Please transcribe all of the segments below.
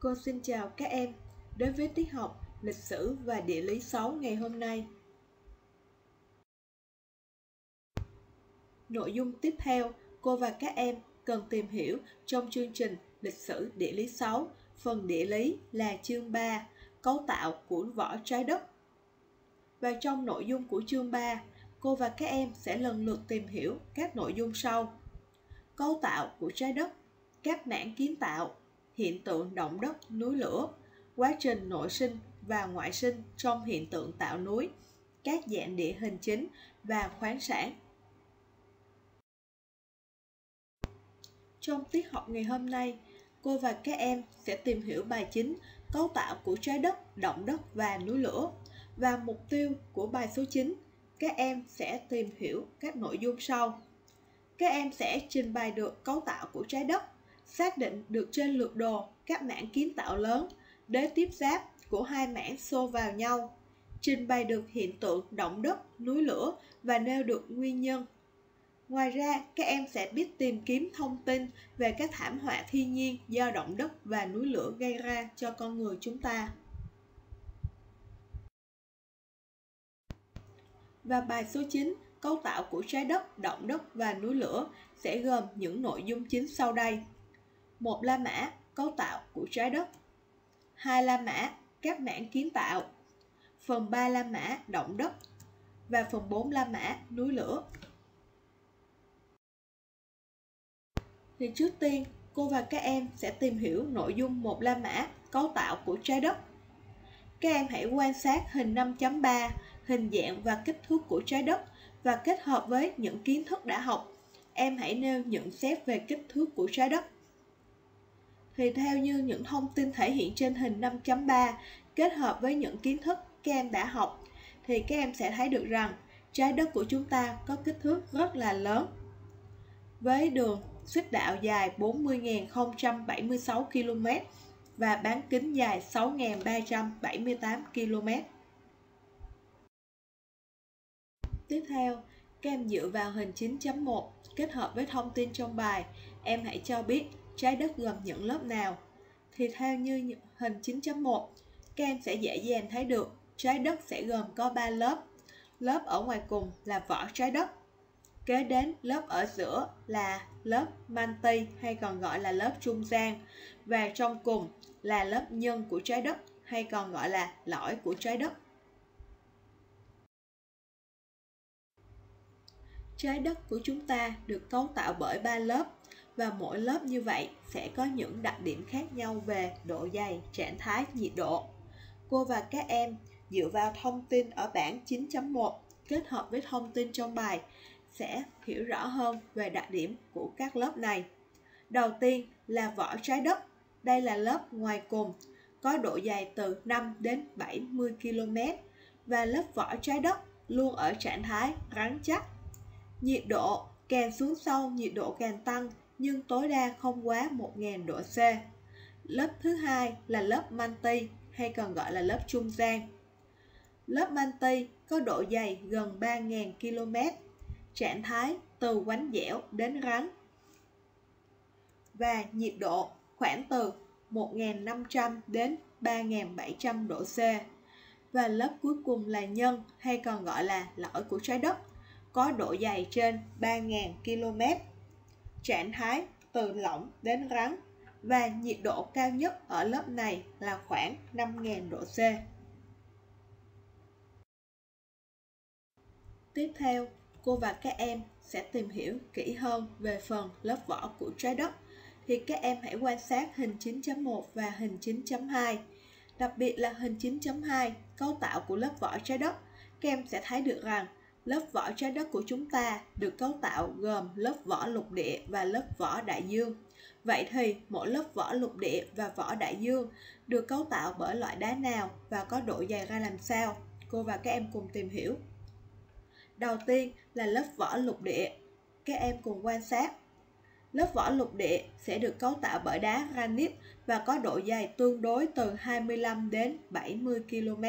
Cô xin chào các em đến với tiết học lịch sử và địa lý 6 ngày hôm nay. Nội dung tiếp theo, cô và các em cần tìm hiểu trong chương trình lịch sử địa lý 6, phần địa lý là chương 3, cấu tạo của vỏ trái đất. Và trong nội dung của chương 3, cô và các em sẽ lần lượt tìm hiểu các nội dung sau. Cấu tạo của trái đất, các mảng kiến tạo, hiện tượng động đất, núi lửa, quá trình nội sinh và ngoại sinh trong hiện tượng tạo núi, các dạng địa hình chính và khoáng sản. Trong tiết học ngày hôm nay, cô và các em sẽ tìm hiểu bài chính cấu tạo của trái đất, động đất và núi lửa. Và mục tiêu của bài số 9, các em sẽ tìm hiểu các nội dung sau. Các em sẽ trình bày được cấu tạo của trái đất, xác định được trên lược đồ các mảng kiến tạo lớn, đế tiếp giáp của hai mảng xô vào nhau, trình bày được hiện tượng động đất, núi lửa và nêu được nguyên nhân. Ngoài ra, các em sẽ biết tìm kiếm thông tin về các thảm họa thiên nhiên do động đất và núi lửa gây ra cho con người chúng ta. Và bài số 9, cấu tạo của trái đất, động đất và núi lửa sẽ gồm những nội dung chính sau đây. Một La Mã, cấu tạo của trái đất. Hai La Mã, các mảng kiến tạo. Phần 3 La Mã, động đất. Và phần 4 La Mã, núi lửa. Thì trước tiên, cô và các em sẽ tìm hiểu nội dung một La Mã, cấu tạo của trái đất. Các em hãy quan sát hình 5.3, hình dạng và kích thước của trái đất và kết hợp với những kiến thức đã học. Em hãy nêu nhận xét về kích thước của trái đất thì theo như những thông tin thể hiện trên hình 5.3 kết hợp với những kiến thức các em đã học thì các em sẽ thấy được rằng trái đất của chúng ta có kích thước rất là lớn với đường xích đạo dài 40.076 km và bán kính dài 6.378 km. Tiếp theo, các em dựa vào hình 9.1 kết hợp với thông tin trong bài, em hãy cho biết trái đất gồm những lớp nào. Thì theo như hình 9.1, các em sẽ dễ dàng thấy được trái đất sẽ gồm có 3 lớp. Lớp ở ngoài cùng là vỏ trái đất. Kế đến lớp ở giữa là lớp manti hay còn gọi là lớp trung gian và trong cùng là lớp nhân của trái đất hay còn gọi là lõi của trái đất. Trái đất của chúng ta được cấu tạo bởi ba lớp và mỗi lớp như vậy sẽ có những đặc điểm khác nhau về độ dày, trạng thái, nhiệt độ. Cô và các em dựa vào thông tin ở bảng 9.1 kết hợp với thông tin trong bài sẽ hiểu rõ hơn về đặc điểm của các lớp này. Đầu tiên là vỏ trái đất. Đây là lớp ngoài cùng, có độ dày từ 5 đến 70 km và lớp vỏ trái đất luôn ở trạng thái rắn chắc. Nhiệt độ càng xuống sâu nhiệt độ càng tăng nhưng tối đa không quá 1.000 độ C. Lớp thứ hai là lớp manti hay còn gọi là lớp trung gian. Lớp manti có độ dày gần 3.000 km, trạng thái từ quánh dẻo đến rắn và nhiệt độ khoảng từ 1.500 đến 3.700 độ C. Và lớp cuối cùng là nhân hay còn gọi là lõi của trái đất, có độ dày trên 3.000 km trạng thái từ lỏng đến rắn và nhiệt độ cao nhất ở lớp này là khoảng 5.000 độ C. Tiếp theo, cô và các em sẽ tìm hiểu kỹ hơn về phần lớp vỏ của trái đất thì các em hãy quan sát hình 9.1 và hình 9.2. Đặc biệt là hình 9.2, cấu tạo của lớp vỏ trái đất, các em sẽ thấy được rằng Lớp vỏ trái đất của chúng ta được cấu tạo gồm lớp vỏ lục địa và lớp vỏ đại dương. Vậy thì, mỗi lớp vỏ lục địa và vỏ đại dương được cấu tạo bởi loại đá nào và có độ dày ra làm sao? Cô và các em cùng tìm hiểu. Đầu tiên là lớp vỏ lục địa. Các em cùng quan sát. Lớp vỏ lục địa sẽ được cấu tạo bởi đá granite và có độ dày tương đối từ 25 đến 70 km.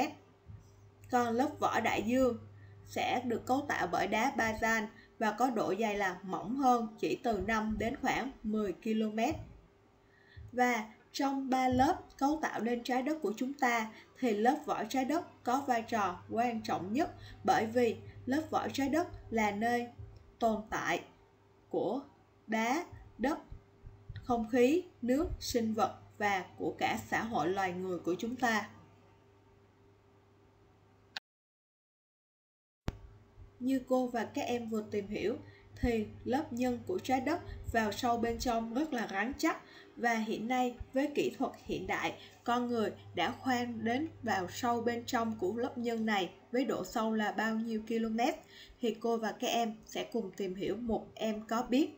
Còn lớp vỏ đại dương sẽ được cấu tạo bởi đá bazan và có độ dày là mỏng hơn chỉ từ 5 đến khoảng 10 km. Và Trong ba lớp cấu tạo nên trái đất của chúng ta thì lớp vỏ trái đất có vai trò quan trọng nhất bởi vì lớp vỏ trái đất là nơi tồn tại của đá, đất, không khí, nước, sinh vật và của cả xã hội loài người của chúng ta. Như cô và các em vừa tìm hiểu, thì lớp nhân của trái đất vào sâu bên trong rất là rắn chắc. Và hiện nay, với kỹ thuật hiện đại, con người đã khoan đến vào sâu bên trong của lớp nhân này với độ sâu là bao nhiêu km, thì cô và các em sẽ cùng tìm hiểu một em có biết.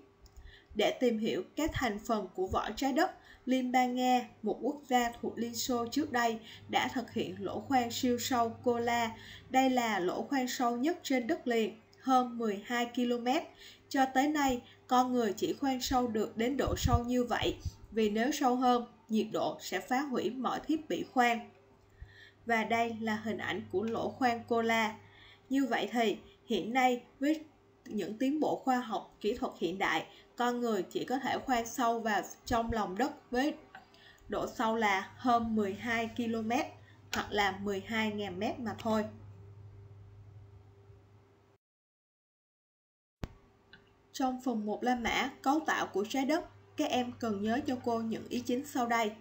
Để tìm hiểu các thành phần của vỏ trái đất Liên bang Nga, một quốc gia thuộc Liên Xô trước đây, đã thực hiện lỗ khoan siêu sâu Kola. Đây là lỗ khoan sâu nhất trên đất liền, hơn 12 km. Cho tới nay, con người chỉ khoan sâu được đến độ sâu như vậy, vì nếu sâu hơn, nhiệt độ sẽ phá hủy mọi thiết bị khoan. Và đây là hình ảnh của lỗ khoan Kola. Như vậy thì, hiện nay với những tiến bộ khoa học, kỹ thuật hiện đại, con người chỉ có thể khoan sâu vào trong lòng đất với độ sâu là hơn 12 km hoặc là 12.000 mét mà thôi. Trong phần 1 La Mã, cấu tạo của trái đất, các em cần nhớ cho cô những ý chính sau đây.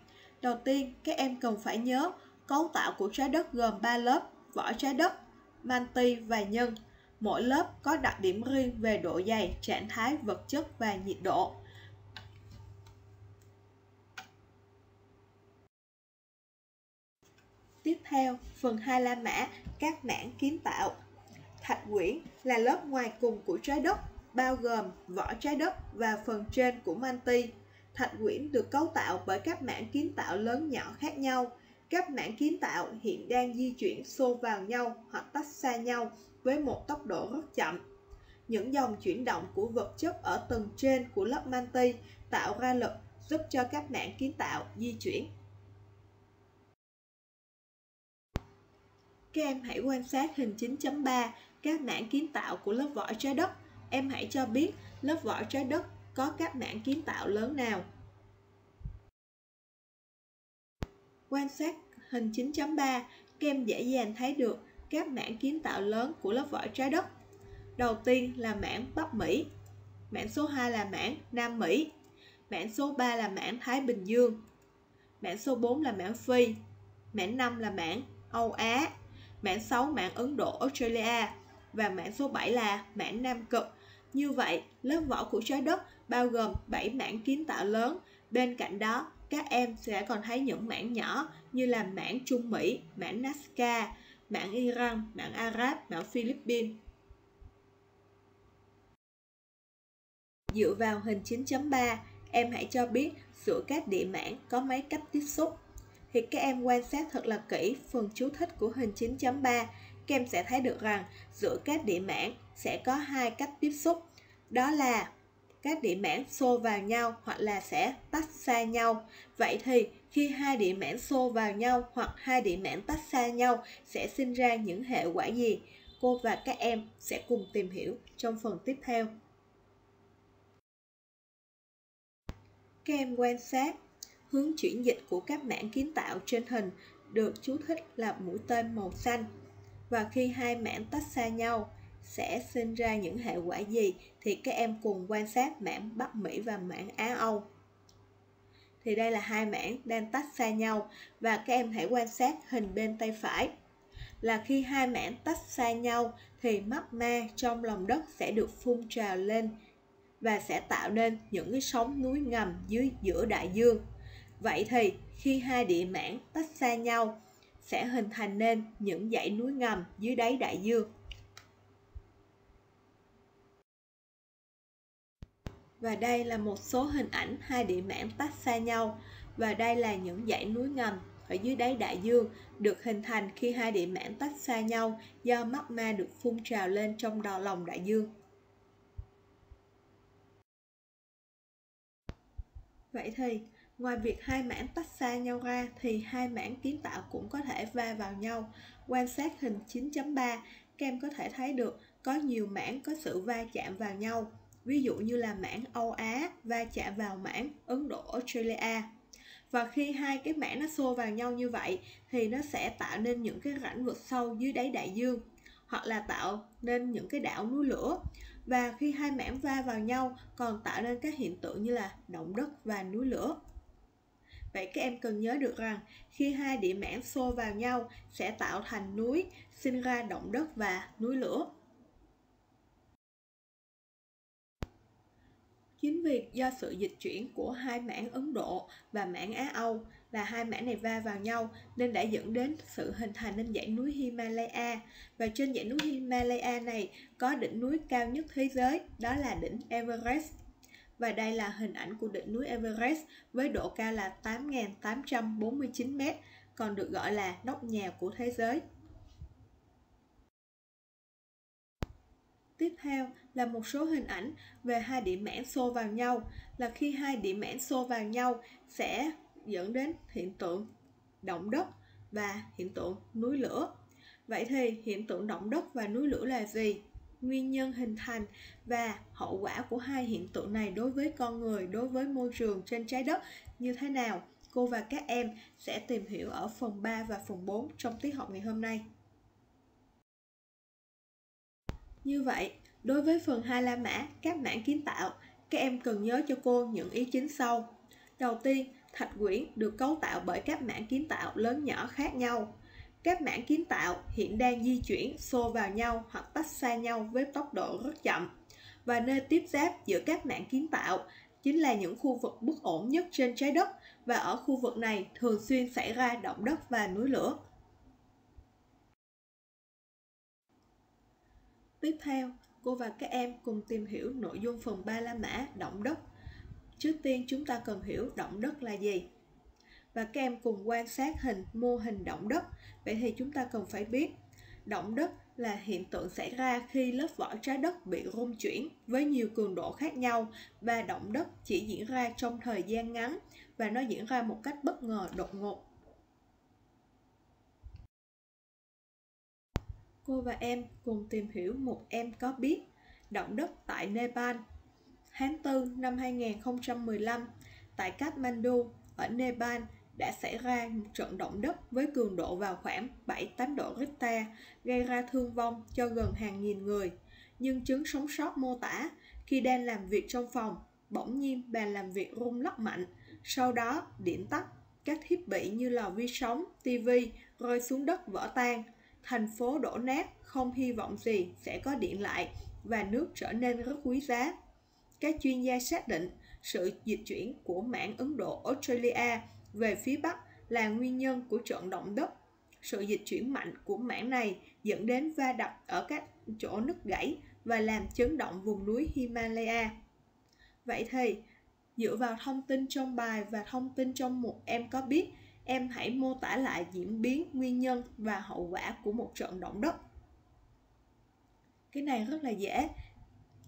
Đầu tiên, các em cần phải nhớ cấu tạo của trái đất gồm 3 lớp, vỏ trái đất, manti và nhân. Mỗi lớp có đặc điểm riêng về độ dày, trạng thái, vật chất và nhiệt độ. Tiếp theo, phần 2 La Mã, các mảng kiến tạo. Thạch quyển là lớp ngoài cùng của trái đất, bao gồm vỏ trái đất và phần trên của manti. Thạch quyển được cấu tạo bởi các mảng kiến tạo lớn nhỏ khác nhau. Các mảng kiến tạo hiện đang di chuyển xô vào nhau hoặc tách xa nhau với một tốc độ rất chậm. Những dòng chuyển động của vật chất ở tầng trên của lớp manti tạo ra lực giúp cho các mảng kiến tạo di chuyển. Các em hãy quan sát hình 9.3 các mảng kiến tạo của lớp vỏ trái đất. Em hãy cho biết lớp vỏ trái đất có các mảng kiến tạo lớn nào. Quan sát hình 9.3, các em dễ dàng thấy được các mảng kiến tạo lớn của lớp vỏ trái đất. Đầu tiên là mảng Bắc Mỹ, mảng số 2 là mảng Nam Mỹ, mảng số 3 là mảng Thái Bình Dương, mảng số 4 là mảng Phi, mảng 5 là mảng Âu Á, mảng 6 mảng Ấn Độ Australia và mảng số 7 là mảng Nam Cực. Như vậy, lớp vỏ của trái đất bao gồm 7 mảng kiến tạo lớn. Bên cạnh đó, các em sẽ còn thấy những mảng nhỏ như là mảng Trung Mỹ, mảng Nazca, mảng Iran, mảng Arab, mảng Philippines. Dựa vào hình 9.3, em hãy cho biết giữa các địa mảng có mấy cách tiếp xúc. Thì các em quan sát thật là kỹ phần chú thích của hình 9.3, các em sẽ thấy được rằng giữa các địa mảng sẽ có hai cách tiếp xúc. Đó là các địa mảng xô vào nhau hoặc là sẽ tách xa nhau. Vậy thì khi hai địa mảng xô vào nhau hoặc hai địa mảng tách xa nhau sẽ sinh ra những hệ quả gì? Cô và các em sẽ cùng tìm hiểu trong phần tiếp theo. Các em quan sát hướng chuyển dịch của các mảng kiến tạo trên hình được chú thích là mũi tên màu xanh. Và khi hai mảng tách xa nhau, sẽ sinh ra những hệ quả gì thì các em cùng quan sát mảng Bắc Mỹ và mảng Á Âu. Thì đây là hai mảng đang tách xa nhau và các em hãy quan sát hình bên tay phải. Là khi hai mảng tách xa nhau thì magma trong lòng đất sẽ được phun trào lên và sẽ tạo nên những cái sóng núi ngầm dưới giữa đại dương. Vậy thì khi hai địa mảng tách xa nhau sẽ hình thành nên những dãy núi ngầm dưới đáy đại dương. Và đây là một số hình ảnh hai địa mảng tách xa nhau và đây là những dãy núi ngầm ở dưới đáy đại dương được hình thành khi hai địa mảng tách xa nhau do magma được phun trào lên trong đò lòng đại dương. Vậy thì, ngoài việc hai mảng tách xa nhau ra thì hai mảng kiến tạo cũng có thể va vào nhau. Quan sát hình 9.3, các em có thể thấy được có nhiều mảng có sự va chạm vào nhau ví dụ như là mảng Âu Á va chạm vào mảng Ấn Độ Australia. và khi hai cái mảng nó xô vào nhau như vậy thì nó sẽ tạo nên những cái rãnh vực sâu dưới đáy đại dương hoặc là tạo nên những cái đảo núi lửa và khi hai mảng va vào nhau còn tạo nên các hiện tượng như là động đất và núi lửa Vậy các em cần nhớ được rằng khi hai địa mảng xô vào nhau sẽ tạo thành núi, sinh ra động đất và núi lửa. Chính vì do sự dịch chuyển của hai mảng Ấn Độ và mảng Á Âu là hai mảng này va vào nhau nên đã dẫn đến sự hình thành nên dãy núi Himalaya và trên dãy núi Himalaya này có đỉnh núi cao nhất thế giới đó là đỉnh Everest và đây là hình ảnh của đỉnh núi Everest với độ cao là 8.849 m, còn được gọi là nóc nhà của thế giới. Tiếp theo là một số hình ảnh về hai điểm mảng xô vào nhau là khi hai điểm mảng xô vào nhau sẽ dẫn đến hiện tượng động đất và hiện tượng núi lửa. Vậy thì hiện tượng động đất và núi lửa là gì? Nguyên nhân hình thành và hậu quả của hai hiện tượng này đối với con người, đối với môi trường trên trái đất như thế nào? Cô và các em sẽ tìm hiểu ở phần 3 và phần 4 trong tiết học ngày hôm nay. Như vậy, đối với phần 2 La Mã, các mảng kiến tạo, các em cần nhớ cho cô những ý chính sau. Đầu tiên, thạch quyển được cấu tạo bởi các mảng kiến tạo lớn nhỏ khác nhau. Các mảng kiến tạo hiện đang di chuyển xô vào nhau hoặc tách xa nhau với tốc độ rất chậm. Và nơi tiếp giáp giữa các mảng kiến tạo chính là những khu vực bất ổn nhất trên trái đất và ở khu vực này thường xuyên xảy ra động đất và núi lửa. Tiếp theo, cô và các em cùng tìm hiểu nội dung phần ba La Mã động đất. Trước tiên chúng ta cần hiểu động đất là gì. Và các em cùng quan sát hình mô hình động đất. Vậy thì chúng ta cần phải biết động đất là hiện tượng xảy ra khi lớp vỏ trái đất bị rung chuyển với nhiều cường độ khác nhau và động đất chỉ diễn ra trong thời gian ngắn và nó diễn ra một cách bất ngờ đột ngột cô và em cùng tìm hiểu một em có biết động đất tại Nepal. Tháng 4 năm 2015, tại Kathmandu ở Nepal đã xảy ra một trận động đất với cường độ vào khoảng 7-8 độ Richter, gây ra thương vong cho gần hàng nghìn người. Nhưng chứng sống sót mô tả, khi đang làm việc trong phòng, bỗng nhiên bàn làm việc rung lắc mạnh, sau đó điện tắt, các thiết bị như lò vi sóng, tivi rơi xuống đất vỡ tan, thành phố đổ nát, không hy vọng gì sẽ có điện lại và nước trở nên rất quý giá. Các chuyên gia xác định sự dịch chuyển của mảng Ấn Độ Australia về phía Bắc là nguyên nhân của trận động đất. Sự dịch chuyển mạnh của mảng này dẫn đến va đập ở các chỗ nứt gãy và làm chấn động vùng núi Himalaya. Vậy thì, dựa vào thông tin trong bài và thông tin trong một em có biết em hãy mô tả lại diễn biến, nguyên nhân và hậu quả của một trận động đất. Cái này rất là dễ.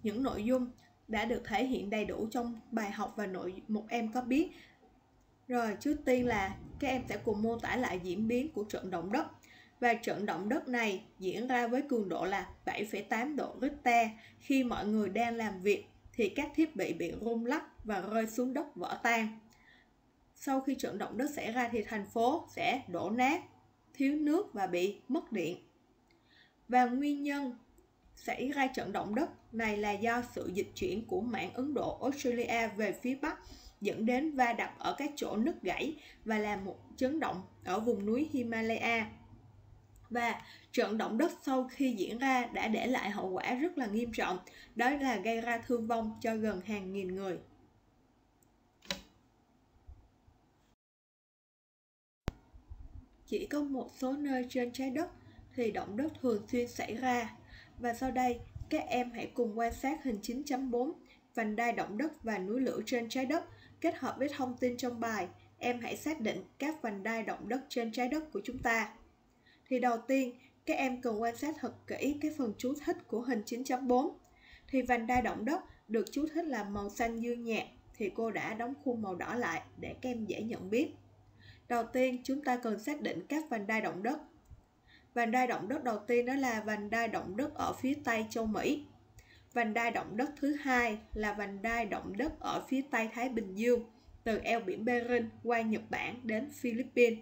Những nội dung đã được thể hiện đầy đủ trong bài học và nội một em có biết. Rồi, trước tiên là các em sẽ cùng mô tả lại diễn biến của trận động đất. Và trận động đất này diễn ra với cường độ là 7,8 độ Richter khi mọi người đang làm việc thì các thiết bị bị rung lắc và rơi xuống đất vỡ tan sau khi trận động đất xảy ra thì thành phố sẽ đổ nát, thiếu nước và bị mất điện. Và nguyên nhân xảy ra trận động đất này là do sự dịch chuyển của mạng Ấn Độ Australia về phía Bắc dẫn đến va đập ở các chỗ nứt gãy và làm một chấn động ở vùng núi Himalaya. Và trận động đất sau khi diễn ra đã để lại hậu quả rất là nghiêm trọng, đó là gây ra thương vong cho gần hàng nghìn người. Chỉ có một số nơi trên trái đất thì động đất thường xuyên xảy ra. Và sau đây, các em hãy cùng quan sát hình 9.4 vành đai động đất và núi lửa trên trái đất kết hợp với thông tin trong bài. Em hãy xác định các vành đai động đất trên trái đất của chúng ta. Thì đầu tiên, các em cần quan sát thật kỹ cái phần chú thích của hình 9.4. Thì vành đai động đất được chú thích là màu xanh dương nhạt thì cô đã đóng khuôn màu đỏ lại để các em dễ nhận biết. Đầu tiên, chúng ta cần xác định các vành đai động đất. Vành đai động đất đầu tiên đó là vành đai động đất ở phía Tây châu Mỹ. Vành đai động đất thứ hai là vành đai động đất ở phía Tây Thái Bình Dương. từ eo biển Bering qua Nhật Bản đến Philippines.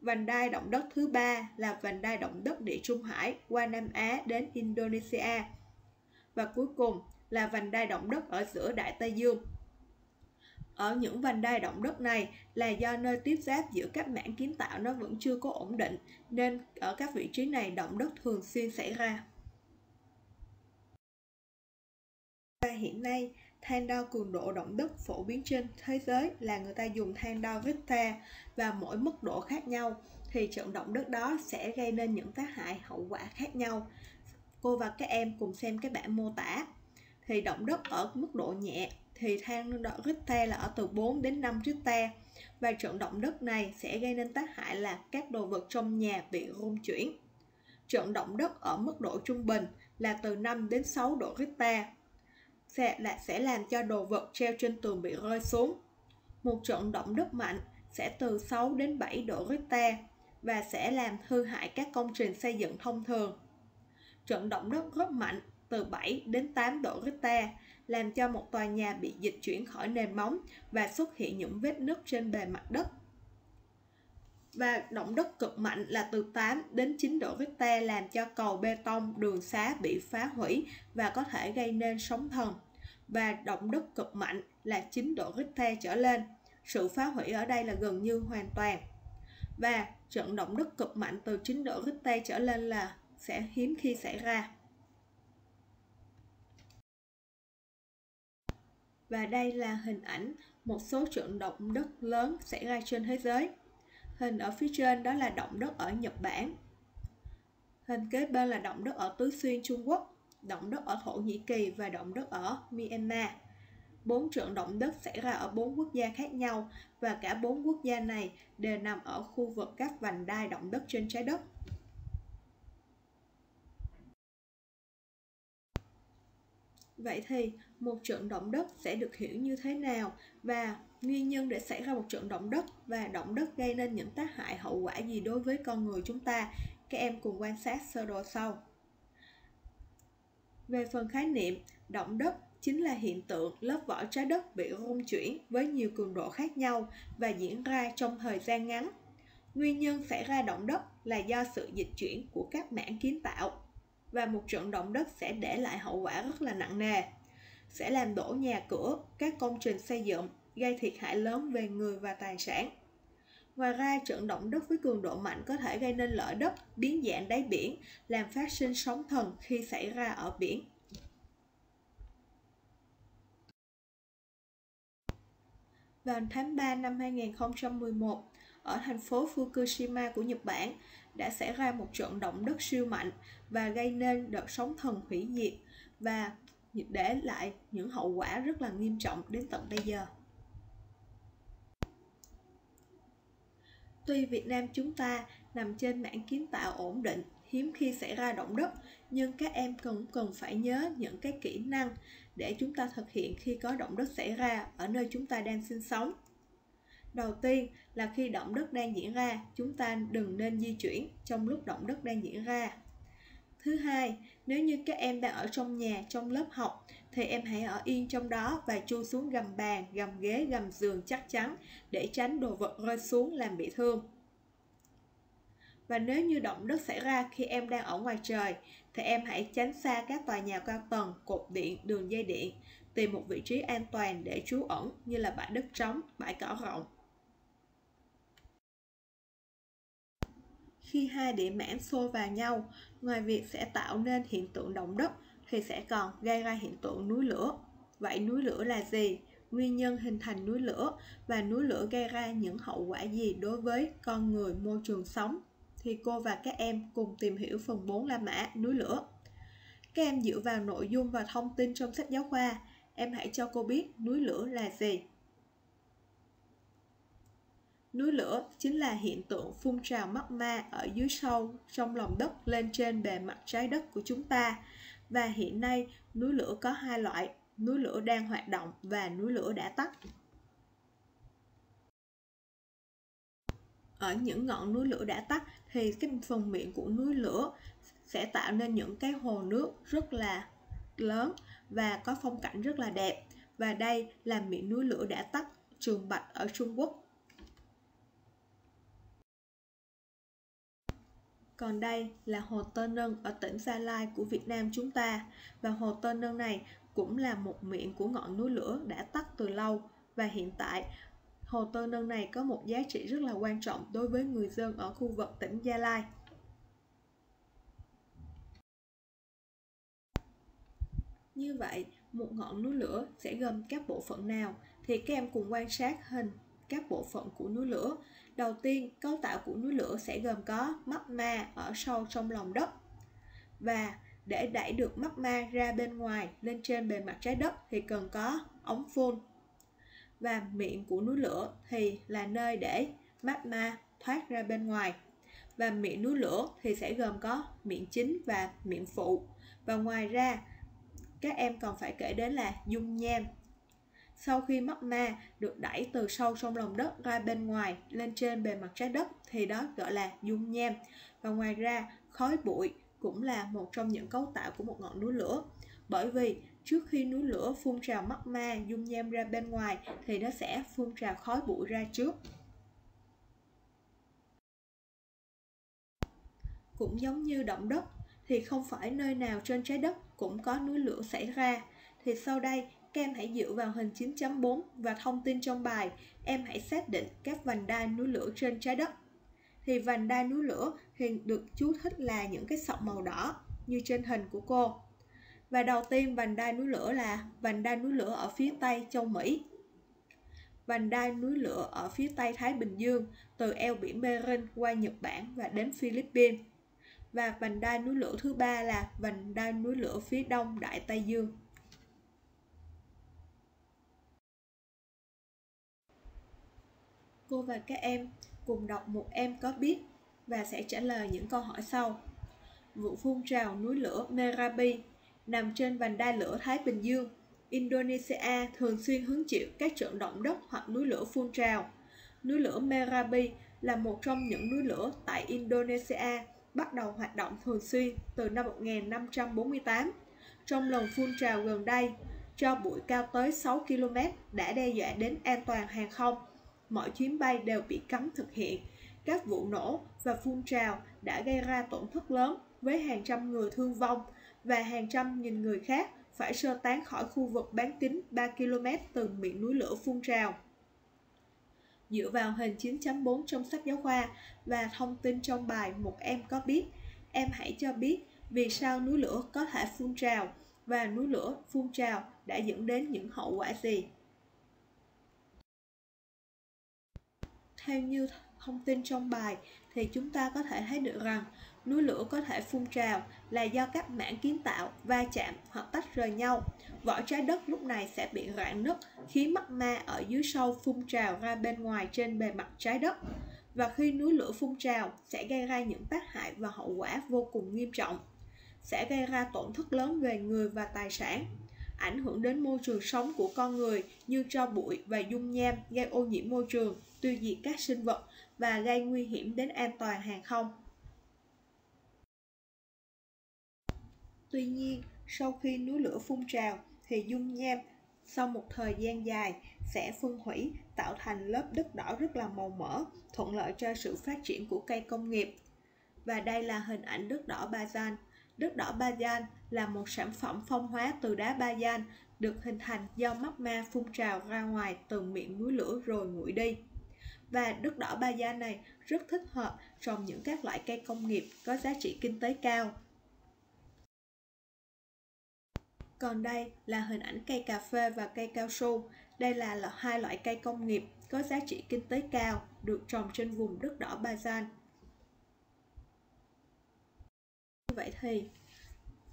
Vành đai động đất thứ ba là vành đai động đất địa Trung Hải qua Nam Á đến Indonesia. Và cuối cùng là vành đai động đất ở giữa Đại Tây Dương. Ở những vành đai động đất này là do nơi tiếp giáp giữa các mảng kiến tạo nó vẫn chưa có ổn định nên ở các vị trí này động đất thường xuyên xảy ra. Và hiện nay, thang đo cường độ động đất phổ biến trên thế giới là người ta dùng thang đo Richter và mỗi mức độ khác nhau thì trận động đất đó sẽ gây nên những tác hại hậu quả khác nhau. Cô và các em cùng xem cái bản mô tả. Thì động đất ở mức độ nhẹ thì thang đo Richter là ở từ 4 đến 5 Richter và trận động đất này sẽ gây nên tác hại là các đồ vật trong nhà bị rung chuyển. Trận động đất ở mức độ trung bình là từ 5 đến 6 độ Richter sẽ, là, sẽ làm cho đồ vật treo trên tường bị rơi xuống. Một trận động đất mạnh sẽ từ 6 đến 7 độ Richter và sẽ làm hư hại các công trình xây dựng thông thường. Trận động đất rất mạnh từ 7 đến 8 độ Richter làm cho một tòa nhà bị dịch chuyển khỏi nền móng và xuất hiện những vết nứt trên bề mặt đất. Và động đất cực mạnh là từ 8 đến 9 độ Richter làm cho cầu bê tông, đường xá bị phá hủy và có thể gây nên sóng thần. Và động đất cực mạnh là 9 độ Richter trở lên. Sự phá hủy ở đây là gần như hoàn toàn. Và trận động đất cực mạnh từ 9 độ Richter trở lên là sẽ hiếm khi xảy ra. Và đây là hình ảnh một số trận động đất lớn xảy ra trên thế giới. Hình ở phía trên đó là động đất ở Nhật Bản. Hình kế bên là động đất ở Tứ Xuyên Trung Quốc, động đất ở Thổ Nhĩ Kỳ và động đất ở Myanmar. Bốn trận động đất xảy ra ở bốn quốc gia khác nhau và cả bốn quốc gia này đều nằm ở khu vực các vành đai động đất trên trái đất. Vậy thì một trận động đất sẽ được hiểu như thế nào và nguyên nhân để xảy ra một trận động đất và động đất gây nên những tác hại hậu quả gì đối với con người chúng ta? Các em cùng quan sát sơ đồ sau. Về phần khái niệm, động đất chính là hiện tượng lớp vỏ trái đất bị rung chuyển với nhiều cường độ khác nhau và diễn ra trong thời gian ngắn. Nguyên nhân xảy ra động đất là do sự dịch chuyển của các mảng kiến tạo và một trận động đất sẽ để lại hậu quả rất là nặng nề sẽ làm đổ nhà cửa các công trình xây dựng gây thiệt hại lớn về người và tài sản Ngoài ra, trận động đất với cường độ mạnh có thể gây nên lở đất, biến dạng đáy biển, làm phát sinh sóng thần khi xảy ra ở biển. Vào tháng 3 năm 2011, ở thành phố Fukushima của Nhật Bản đã xảy ra một trận động đất siêu mạnh và gây nên đợt sóng thần hủy diệt và để lại những hậu quả rất là nghiêm trọng đến tận bây giờ. Tuy Việt Nam chúng ta nằm trên mảng kiến tạo ổn định, hiếm khi xảy ra động đất, nhưng các em cần cần phải nhớ những cái kỹ năng để chúng ta thực hiện khi có động đất xảy ra ở nơi chúng ta đang sinh sống. Đầu tiên là khi động đất đang diễn ra, chúng ta đừng nên di chuyển trong lúc động đất đang diễn ra. Thứ hai, nếu như các em đang ở trong nhà, trong lớp học thì em hãy ở yên trong đó và chui xuống gầm bàn, gầm ghế, gầm giường chắc chắn để tránh đồ vật rơi xuống làm bị thương. Và nếu như động đất xảy ra khi em đang ở ngoài trời thì em hãy tránh xa các tòa nhà cao tầng, cột điện, đường dây điện, tìm một vị trí an toàn để trú ẩn như là bãi đất trống, bãi cỏ rộng. Khi hai địa mảng xô vào nhau, ngoài việc sẽ tạo nên hiện tượng động đất thì sẽ còn gây ra hiện tượng núi lửa. Vậy núi lửa là gì? Nguyên nhân hình thành núi lửa và núi lửa gây ra những hậu quả gì đối với con người môi trường sống? Thì cô và các em cùng tìm hiểu phần 4 La Mã núi lửa. Các em dựa vào nội dung và thông tin trong sách giáo khoa, em hãy cho cô biết núi lửa là gì. Núi lửa chính là hiện tượng phun trào magma ở dưới sâu trong lòng đất lên trên bề mặt trái đất của chúng ta. Và hiện nay, núi lửa có hai loại, núi lửa đang hoạt động và núi lửa đã tắt. Ở những ngọn núi lửa đã tắt thì cái phần miệng của núi lửa sẽ tạo nên những cái hồ nước rất là lớn và có phong cảnh rất là đẹp. Và đây là miệng núi lửa đã tắt Trường Bạch ở Trung Quốc. Còn đây là hồ Tơ Nâng ở tỉnh Gia Lai của Việt Nam chúng ta và hồ Tơ Nâng này cũng là một miệng của ngọn núi lửa đã tắt từ lâu và hiện tại hồ Tơ Nâng này có một giá trị rất là quan trọng đối với người dân ở khu vực tỉnh Gia Lai. Như vậy, một ngọn núi lửa sẽ gồm các bộ phận nào thì các em cùng quan sát hình các bộ phận của núi lửa. Đầu tiên, cấu tạo của núi lửa sẽ gồm có magma ở sâu trong lòng đất. Và để đẩy được magma ra bên ngoài lên trên bề mặt trái đất thì cần có ống phun. Và miệng của núi lửa thì là nơi để magma thoát ra bên ngoài. Và miệng núi lửa thì sẽ gồm có miệng chính và miệng phụ. Và ngoài ra, các em còn phải kể đến là dung nham sau khi magma được đẩy từ sâu trong lòng đất ra bên ngoài lên trên bề mặt trái đất thì đó gọi là dung nham. Và ngoài ra, khói bụi cũng là một trong những cấu tạo của một ngọn núi lửa. Bởi vì trước khi núi lửa phun trào magma dung nham ra bên ngoài thì nó sẽ phun trào khói bụi ra trước. Cũng giống như động đất thì không phải nơi nào trên trái đất cũng có núi lửa xảy ra. Thì sau đây các em hãy dựa vào hình 9.4 và thông tin trong bài, em hãy xác định các vành đai núi lửa trên trái đất. Thì vành đai núi lửa thì được chú thích là những cái sọc màu đỏ như trên hình của cô. Và đầu tiên vành đai núi lửa là vành đai núi lửa ở phía tây châu Mỹ. Vành đai núi lửa ở phía tây Thái Bình Dương từ eo biển Bering qua Nhật Bản và đến Philippines. Và vành đai núi lửa thứ ba là vành đai núi lửa phía đông Đại Tây Dương. Cô và các em cùng đọc một em có biết và sẽ trả lời những câu hỏi sau. Vụ phun trào núi lửa Merapi nằm trên vành đai lửa Thái Bình Dương. Indonesia thường xuyên hứng chịu các trận động đất hoặc núi lửa phun trào. Núi lửa Merapi là một trong những núi lửa tại Indonesia bắt đầu hoạt động thường xuyên từ năm 1548. Trong lần phun trào gần đây, cho bụi cao tới 6 km đã đe dọa đến an toàn hàng không mọi chuyến bay đều bị cấm thực hiện. Các vụ nổ và phun trào đã gây ra tổn thất lớn với hàng trăm người thương vong và hàng trăm nghìn người khác phải sơ tán khỏi khu vực bán kính 3 km từ miệng núi lửa phun trào. Dựa vào hình 9.4 trong sách giáo khoa và thông tin trong bài Một em có biết, em hãy cho biết vì sao núi lửa có thể phun trào và núi lửa phun trào đã dẫn đến những hậu quả gì. Theo như thông tin trong bài thì chúng ta có thể thấy được rằng núi lửa có thể phun trào là do các mảng kiến tạo va chạm hoặc tách rời nhau. Vỏ trái đất lúc này sẽ bị rạn nứt khiến magma ở dưới sâu phun trào ra bên ngoài trên bề mặt trái đất. Và khi núi lửa phun trào sẽ gây ra những tác hại và hậu quả vô cùng nghiêm trọng. Sẽ gây ra tổn thất lớn về người và tài sản ảnh hưởng đến môi trường sống của con người như tro bụi và dung nham gây ô nhiễm môi trường, tiêu diệt các sinh vật và gây nguy hiểm đến an toàn hàng không. Tuy nhiên, sau khi núi lửa phun trào thì dung nham sau một thời gian dài sẽ phân hủy tạo thành lớp đất đỏ rất là màu mỡ, thuận lợi cho sự phát triển của cây công nghiệp. Và đây là hình ảnh đất đỏ Bazan. Đất đỏ Bazan là một sản phẩm phong hóa từ đá Bazan được hình thành do magma phun trào ra ngoài từ miệng núi lửa rồi nguội đi. Và đất đỏ ba gia này rất thích hợp trồng những các loại cây công nghiệp có giá trị kinh tế cao. Còn đây là hình ảnh cây cà phê và cây cao su. Đây là hai loại cây công nghiệp có giá trị kinh tế cao được trồng trên vùng đất đỏ Bazan. Vậy thì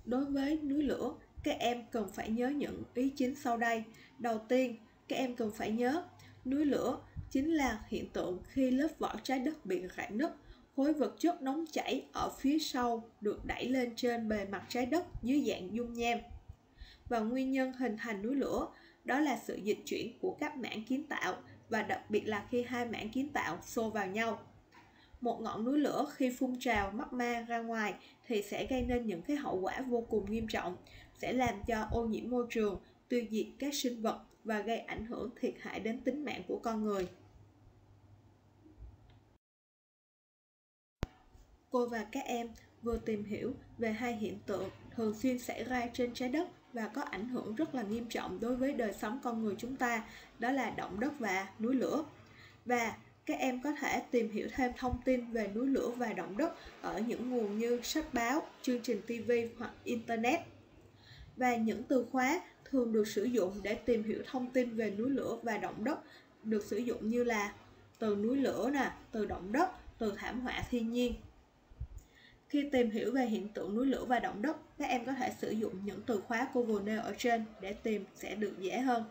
Đối với núi lửa, các em cần phải nhớ những ý chính sau đây. Đầu tiên, các em cần phải nhớ núi lửa chính là hiện tượng khi lớp vỏ trái đất bị rạn nứt, khối vật chất nóng chảy ở phía sau được đẩy lên trên bề mặt trái đất dưới dạng dung nham. Và nguyên nhân hình thành núi lửa đó là sự dịch chuyển của các mảng kiến tạo và đặc biệt là khi hai mảng kiến tạo xô vào nhau một ngọn núi lửa khi phun trào magma ra ngoài thì sẽ gây nên những cái hậu quả vô cùng nghiêm trọng, sẽ làm cho ô nhiễm môi trường, tiêu diệt các sinh vật và gây ảnh hưởng thiệt hại đến tính mạng của con người. Cô và các em vừa tìm hiểu về hai hiện tượng thường xuyên xảy ra trên trái đất và có ảnh hưởng rất là nghiêm trọng đối với đời sống con người chúng ta, đó là động đất và núi lửa. Và các em có thể tìm hiểu thêm thông tin về núi lửa và động đất ở những nguồn như sách báo, chương trình TV hoặc Internet. Và những từ khóa thường được sử dụng để tìm hiểu thông tin về núi lửa và động đất được sử dụng như là từ núi lửa nè, từ động đất, từ thảm họa thiên nhiên. Khi tìm hiểu về hiện tượng núi lửa và động đất, các em có thể sử dụng những từ khóa cô vừa nêu ở trên để tìm sẽ được dễ hơn.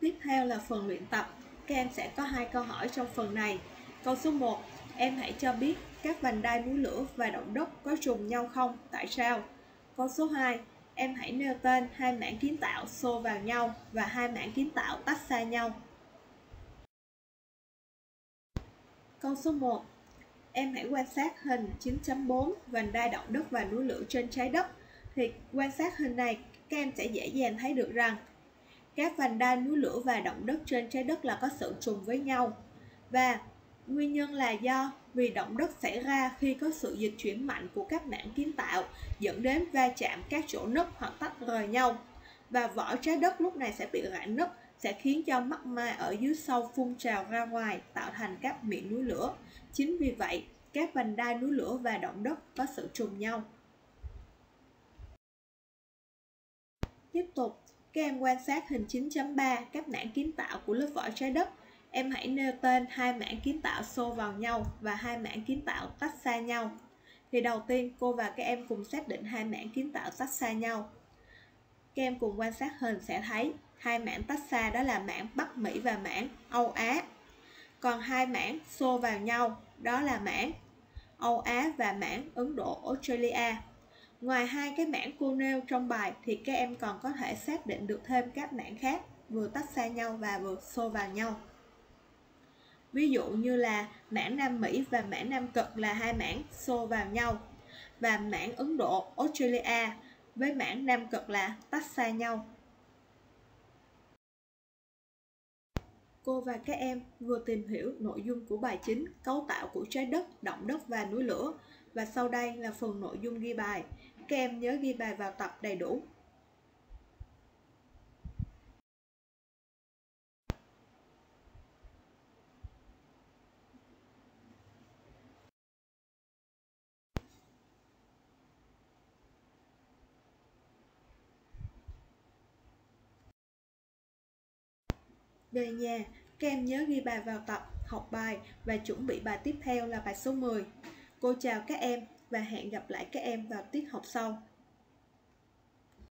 Tiếp theo là phần luyện tập. Các em sẽ có hai câu hỏi trong phần này. Câu số 1, em hãy cho biết các vành đai núi lửa và động đất có trùng nhau không? Tại sao? Câu số 2, em hãy nêu tên hai mảng kiến tạo xô vào nhau và hai mảng kiến tạo tách xa nhau. Câu số 1 Em hãy quan sát hình 9.4 vành đai động đất và núi lửa trên trái đất. Thì quan sát hình này, các em sẽ dễ dàng thấy được rằng các vành đai núi lửa và động đất trên trái đất là có sự trùng với nhau. Và nguyên nhân là do vì động đất xảy ra khi có sự dịch chuyển mạnh của các mảng kiến tạo dẫn đến va chạm các chỗ nứt hoặc tách rời nhau. Và vỏ trái đất lúc này sẽ bị rạn nứt sẽ khiến cho mắt ma ở dưới sâu phun trào ra ngoài tạo thành các miệng núi lửa. Chính vì vậy, các vành đai núi lửa và động đất có sự trùng nhau. Tiếp tục, các em quan sát hình 9.3 các mảng kiến tạo của lớp vỏ trái đất. Em hãy nêu tên hai mảng kiến tạo xô vào nhau và hai mảng kiến tạo tách xa nhau. Thì đầu tiên, cô và các em cùng xác định hai mảng kiến tạo tách xa nhau. Các em cùng quan sát hình sẽ thấy hai mảng tách xa đó là mảng Bắc Mỹ và mảng Âu Á. Còn hai mảng xô vào nhau, đó là mảng Âu Á và mảng Ấn Độ, Australia. Ngoài hai cái mảng cô nêu trong bài thì các em còn có thể xác định được thêm các mảng khác vừa tách xa nhau và vừa xô vào nhau. Ví dụ như là mảng Nam Mỹ và mảng Nam Cực là hai mảng xô vào nhau và mảng Ấn Độ Australia với mảng Nam Cực là tách xa nhau. Cô và các em vừa tìm hiểu nội dung của bài chính cấu tạo của trái đất, động đất và núi lửa và sau đây là phần nội dung ghi bài. Các em nhớ ghi bài vào tập đầy đủ. Về nhà, các em nhớ ghi bài vào tập, học bài và chuẩn bị bài tiếp theo là bài số 10. Cô chào các em và hẹn gặp lại các em vào tiết học sau.